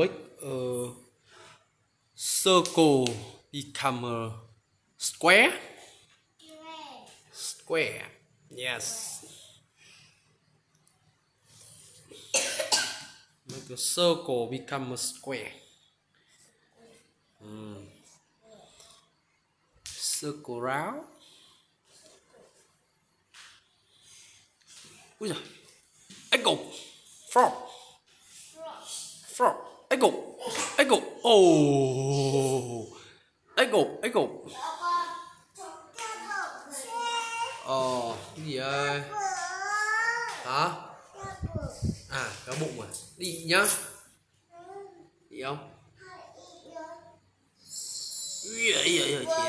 make a ờ, circle become a square. Square, yes. Make a circle become a square. Mm. circle round. Ui giời. Echo frog. Frog echo echo oh echo echo ồ ờ, cái gì ơi? Hả? À cá bụng à đi nhá. Đi không? Ui giời ơi chị